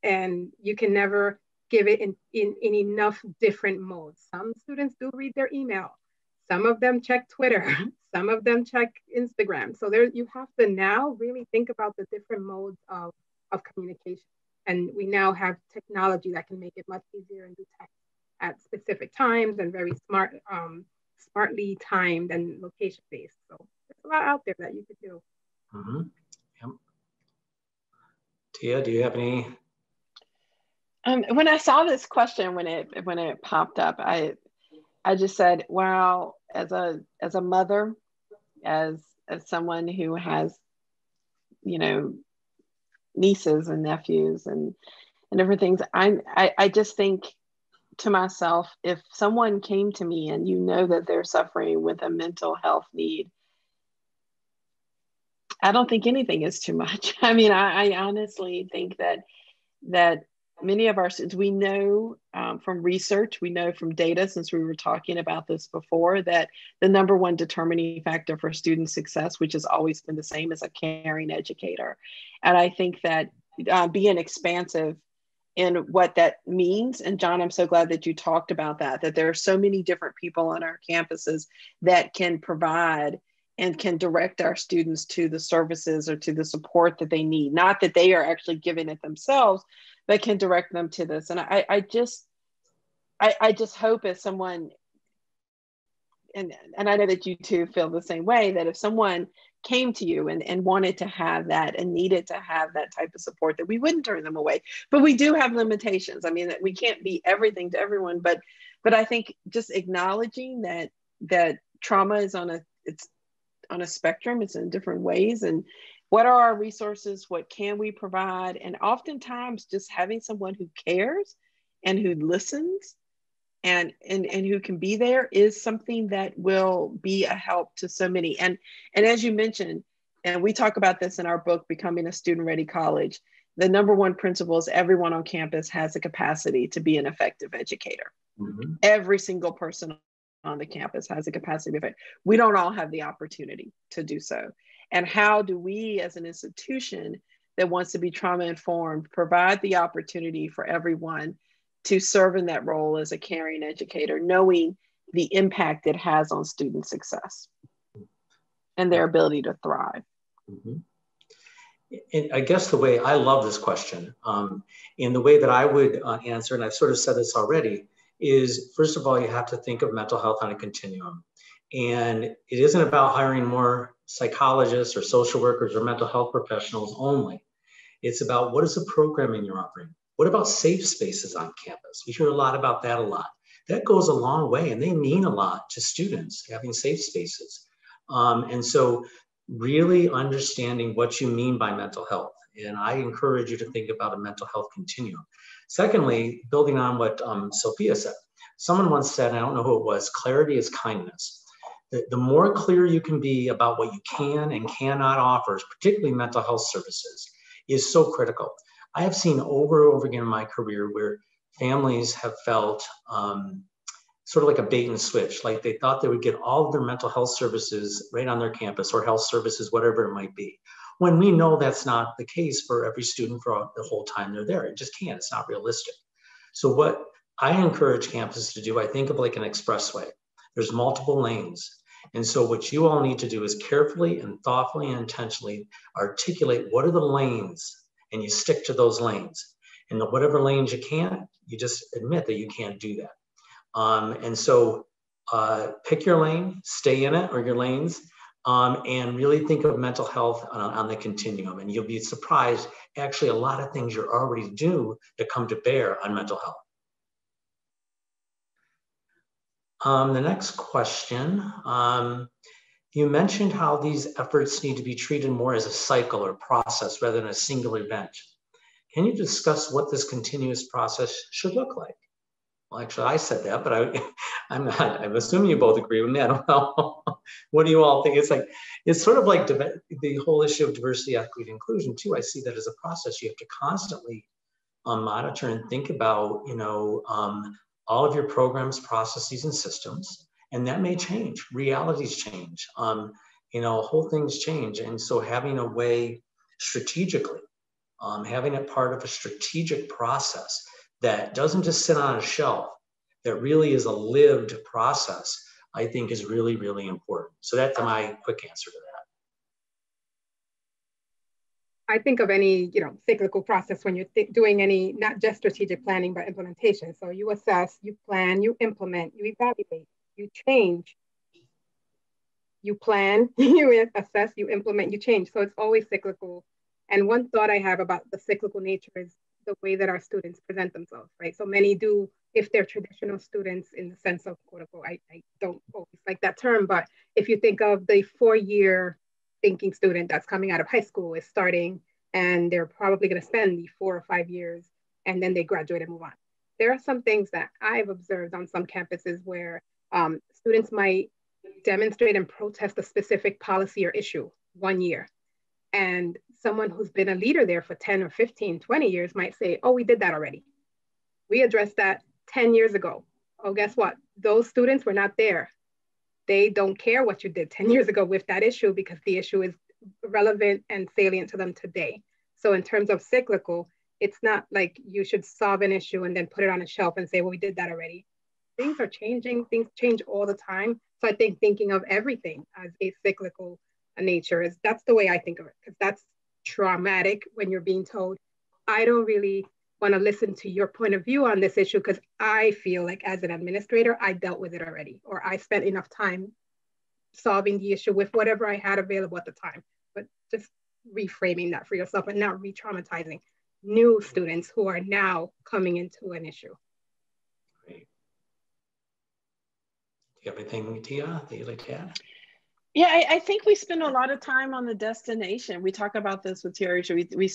and you can never give it in, in, in enough different modes. Some students do read their email, some of them check Twitter, [laughs] some of them check Instagram. So there you have to now really think about the different modes of, of communication. And we now have technology that can make it much easier and do detect at specific times and very smart, um, smartly timed and location based. So there's a lot out there that you could do. Mm-hmm. Yep. Tia, do you have any? Um, when I saw this question when it when it popped up, I I just said, "Wow!" As a as a mother, as as someone who has, you know, nieces and nephews and and different things, I I, I just think to myself, if someone came to me and you know that they're suffering with a mental health need, I don't think anything is too much. [laughs] I mean, I, I honestly think that that many of our students, we know um, from research, we know from data, since we were talking about this before, that the number one determining factor for student success, which has always been the same, is a caring educator. And I think that uh, being expansive in what that means, and John, I'm so glad that you talked about that, that there are so many different people on our campuses that can provide and can direct our students to the services or to the support that they need. Not that they are actually giving it themselves, but can direct them to this. And I, I just, I, I just hope as someone, and, and I know that you too feel the same way, that if someone came to you and, and wanted to have that and needed to have that type of support, that we wouldn't turn them away. But we do have limitations. I mean, that we can't be everything to everyone, but but I think just acknowledging that that trauma is on a it's on a spectrum, it's in different ways. And what are our resources? What can we provide? And oftentimes, just having someone who cares and who listens and, and, and who can be there is something that will be a help to so many. And, and as you mentioned, and we talk about this in our book, Becoming a Student Ready College, the number one principle is everyone on campus has the capacity to be an effective educator. Mm-hmm. Every single person on the campus has the capacity to We don't all have the opportunity to do so. And how do we, as an institution that wants to be trauma informed, provide the opportunity for everyone to serve in that role as a caring educator, knowing the impact it has on student success and their ability to thrive? Mm-hmm. And I guess the way I love this question, um, and the way that I would uh, answer, and I've sort of said this already, is first of all, you have to think of mental health on a continuum. And it isn't about hiring more psychologists or social workers or mental health professionals only. It's about what is the programming you're offering? What about safe spaces on campus? We hear a lot about that a lot. That goes a long way and they mean a lot to students having safe spaces. Um, and so really understanding what you mean by mental health. And I encourage you to think about a mental health continuum. Secondly, building on what um, Sophia said, someone once said, I don't know who it was, clarity is kindness. The, the more clear you can be about what you can and cannot offer, particularly mental health services, is so critical. I have seen over and over again in my career where families have felt um, sort of like a bait and switch. Like they thought they would get all of their mental health services right on their campus or health services, whatever it might be. When we know that's not the case for every student for the whole time they're there. It just can't, it's not realistic. So what I encourage campuses to do, I think of like an expressway. There's multiple lanes. And so what you all need to do is carefully and thoughtfully and intentionally articulate what are the lanes and you stick to those lanes. And the whatever lanes you can't, you just admit that you can't do that. Um, and so uh, pick your lane, stay in it or your lanes, um, and really think of mental health on, on, the continuum. And you'll be surprised, actually, a lot of things you're already do to come to bear on mental health. Um, the next question, um, you mentioned how these efforts need to be treated more as a cycle or process rather than a single event. Can you discuss what this continuous process should look like? Well, actually, I said that, but I, [laughs] I'm not. I'm assuming you both agree with me. I don't know. [laughs] what do you all think? It's like it's sort of like the whole issue of diversity, equity, inclusion too. I see that as a process. You have to constantly um, monitor and think about, you know, um, all of your programs, processes, and systems, and that may change. Realities change. Um, you know, whole things change, and so having a way strategically, um, having it part of a strategic process that doesn't just sit on a shelf, that really is a lived process, I think is really, really important. So that's my quick answer to that. I think of any, you know, cyclical process when you're doing any, not just strategic planning, but implementation. So you assess, you plan, you implement, you evaluate, you change, you plan, [laughs] you assess, you implement, you change. So it's always cyclical. And one thought I have about the cyclical nature is the way that our students present themselves, right? So many do, if they're traditional students in the sense of quote unquote, I, I don't always like that term, but if you think of the four year thinking student that's coming out of high school is starting and they're probably going to spend the four or five years and then they graduate and move on. There are some things that I've observed on some campuses where um, students might demonstrate and protest a specific policy or issue one year. And someone who's been a leader there for 10 or 15, 20 years might say, oh, we did that already. We addressed that 10 years ago. Oh, guess what? Those students were not there. They don't care what you did 10 [laughs] years ago with that issue because the issue is relevant and salient to them today. So in terms of cyclical, it's not like you should solve an issue and then put it on a shelf and say, well, we did that already. Things are changing, things change all the time. So I think thinking of everything as a cyclical nature is that's the way I think of it, because that's traumatic when you're being told, I don't really want to listen to your point of view on this issue because I feel like as an administrator, I dealt with it already, or I spent enough time solving the issue with whatever I had available at the time. But just reframing that for yourself and not re-traumatizing new students who are now coming into an issue. Great. Do you have anything, Tia, that you'd like to add? Yeah, I, I, think we spend a lot of time on the destination. We talk about this with TRH. We, we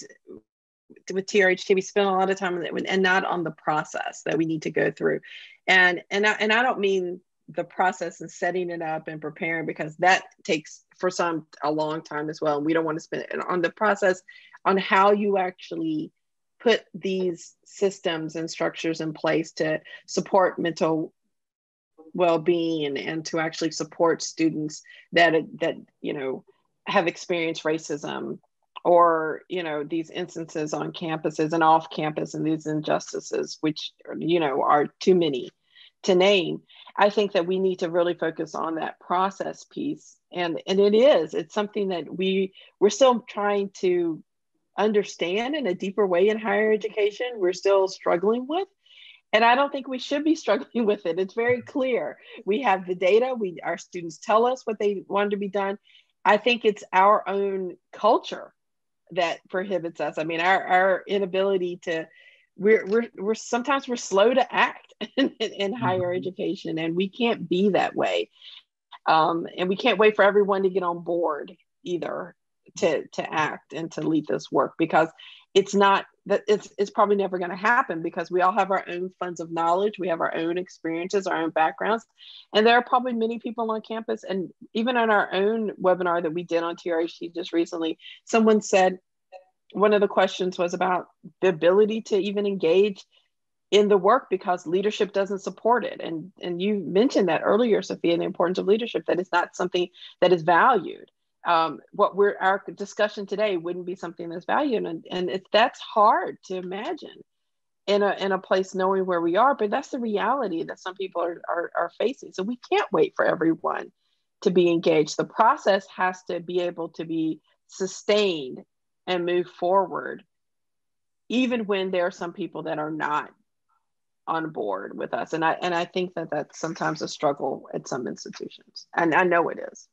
with TRHT, we spend a lot of time on it and not on the process that we need to go through. And and I, and I don't mean the process and setting it up and preparing because that takes for some a long time as well. And we don't want to spend it on the process on how you actually put these systems and structures in place to support mental well-being and, and to actually support students that that you know have experienced racism or you know these instances on campuses and off campus and these injustices which you know are too many to name. I think that we need to really focus on that process piece. And and it is it's something that we we're still trying to understand in a deeper way in higher education. We're still struggling with and i don't think we should be [laughs] struggling with it. It's very clear. We have the data. We our students tell us what they want to be done. I think it's our own culture that prohibits us. I mean our, our inability to we're, we're, we're sometimes we're slow to act [laughs] in, in higher mm-hmm. education and we can't be that way. Um, and we can't wait for everyone to get on board either to to act and to lead this work because it's not that it's it's probably never going to happen because we all have our own funds of knowledge. We have our own experiences our own backgrounds. And there are probably many people on campus and even on our own webinar that we did on trht just recently someone said one of the questions was about the ability to even engage in the work because leadership doesn't support it. And and you mentioned that earlier sophia the importance of leadership that it's not something that is valued um, what we're our discussion today wouldn't be something that's valued. And, and it, that's hard to imagine in a, in a place knowing where we are but that's the reality that some people are, are, are facing. So we can't wait for everyone to be engaged. The process has to be able to be sustained and move forward even when there are some people that are not on board with us. And i and i think that that's sometimes a struggle at some institutions. And i know it is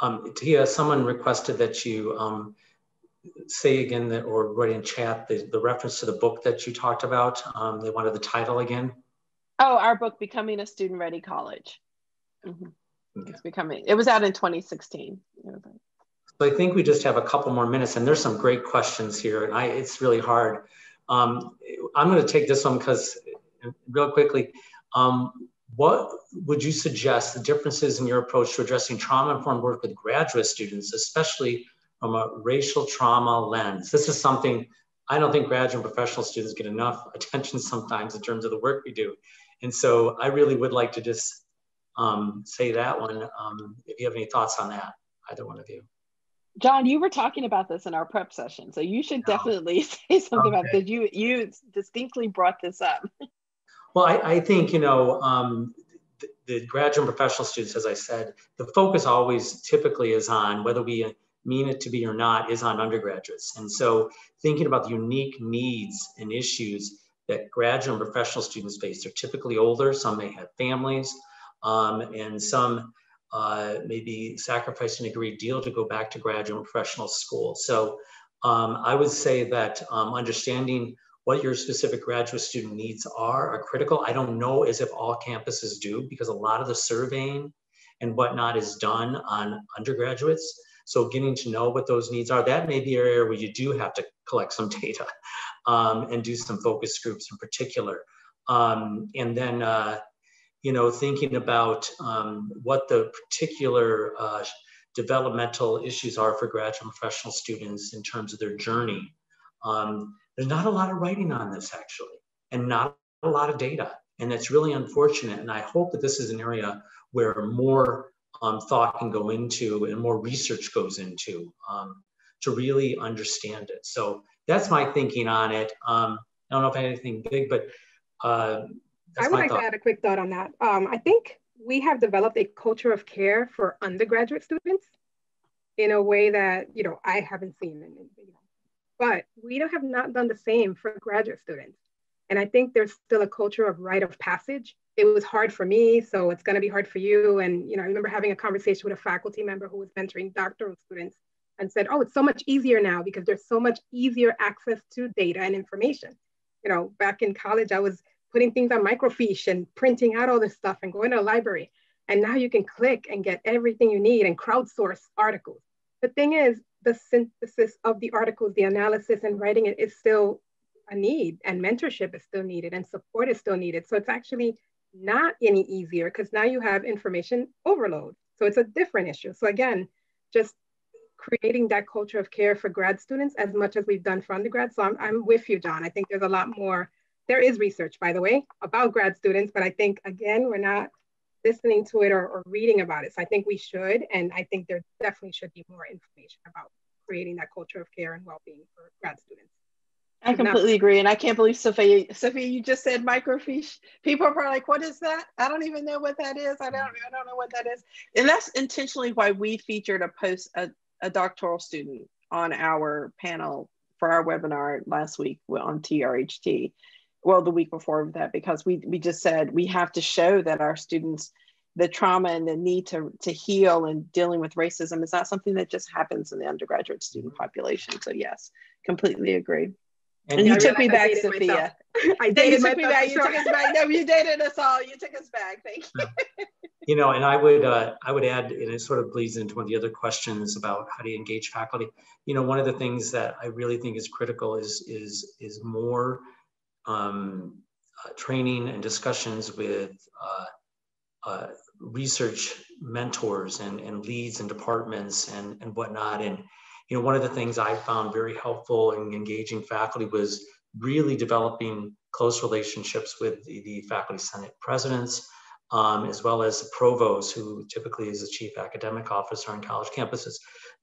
um, Tia, someone requested that you um, say again that, or write in chat the, the reference to the book that you talked about. Um, they wanted the title again. Oh, our book, Becoming a Student Ready College. Mm-hmm. Okay. It's becoming, it was out in 2016. So I think we just have a couple more minutes and there's some great questions here and I, it's really hard. Um, I'm gonna take this one because real quickly, um, what would you suggest the differences in your approach to addressing trauma-informed work with graduate students, especially from a racial trauma lens? This is something I don't think graduate and professional students get enough [laughs] attention sometimes in terms of the work we do. And so I really would like to just um, say that one. Um, if you have any thoughts on that, either one of you. John, you were talking about this in our prep session, so you should definitely [laughs] say something okay. about this. you you distinctly brought this up. [laughs] Well, I, I think, you know, um, the, the, graduate and professional students, as I said, the focus always typically is on whether we mean it to be or not is on undergraduates. And so thinking about the unique needs and issues that graduate and professional students face, they're typically older, some may have families, um, and some uh, may be sacrificing a great deal to go back to graduate and professional school. So um, I would say that um, understanding what your specific graduate student needs are are critical. I don't know as if all campuses do because a lot of the surveying and whatnot is done on undergraduates. So getting to know what those needs are, that may be an area where you do have to collect some [laughs] data um, and do some focus groups in particular. Um, and then, uh, you know, thinking about um, what the particular uh, developmental issues are for graduate professional students in terms of their journey. Um, there's not a lot of writing on this actually, and not a lot of data. And that's really unfortunate. And I hope that this is an area where more um, thought can go into and more research goes into um, to really understand it. So that's my thinking on it. Um, I don't know if I have anything big, but uh, I would like thought. to add a quick thought on that. Um, I think we have developed a culture of care for undergraduate students in a way that you know I haven't seen in, you know, but we have not done the same for graduate students. And I think there's still a culture of rite of passage. It was hard for me, so it's going to be hard for you. And you know, I remember having a conversation with a faculty member who was mentoring doctoral students and said, "Oh, it's so much easier now because there's so much easier access to data and information." You know, back in college, I was putting things on microfiche and printing out all this stuff and going to a library. And now you can click and get everything you need and crowdsource articles. The thing is, the synthesis of the articles, the analysis and writing it is still a need and mentorship is still needed and support is still needed. So it's actually not any easier because now you have information overload. So it's a different issue. So again, just creating that culture of care for grad students as much as we've done for undergrad. So I'm, I'm with you, John. I think there's a lot more. There is research, by the way, about grad students, but I think, again, we're not listening to it or, or reading about it. So I think we should, and I think there definitely should be more information about creating that culture of care and well-being for grad students. I completely agree. And I can't believe Sophia, Sophia, you just said microfiche. People are probably like, what is that? I don't even know what that is. I don't, I don't know what that is. And that's intentionally why we featured a post, a, a doctoral student on our panel for our webinar last week on TRHT. Well, the week before that, because we, we just said we have to show that our students, the trauma and the need to, to heal and dealing with racism is not something that just happens in the undergraduate student population. So yes, completely agree. And, and [laughs] you took me back, Sophia. I dated you took me back. You took us back. No, you dated us all. You took us back. Thank you. [laughs] you know, and I would uh, I would add, and it sort of bleeds into one of the other questions about how do you engage faculty. You know, one of the things that I really think is critical is is is more um, uh, training and discussions with uh, uh research mentors and, and leads and departments and, and whatnot. And you know, one of the things I found very helpful in engaging faculty was really developing close relationships with the, the faculty senate presidents, um, as well as the provost, who typically is the chief academic officer on college campuses.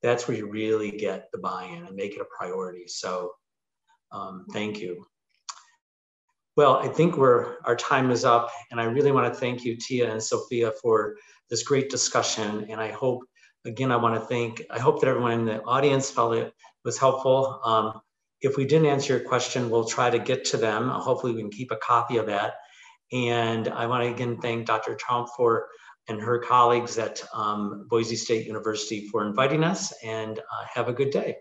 That's where you really get the buy-in and make it a priority. So um, thank you. Well, I think we're, our time is up, and I really want to thank you, Tia and Sophia, for this great discussion. And I hope again, I want to thank, I hope that everyone in the audience felt it was helpful. Um, if we didn't answer your question, we'll try to get to them. Hopefully we can keep a copy of that. And I want to again thank Dr. Tromp for and her colleagues at um, Boise State University for inviting us and uh, have a good day.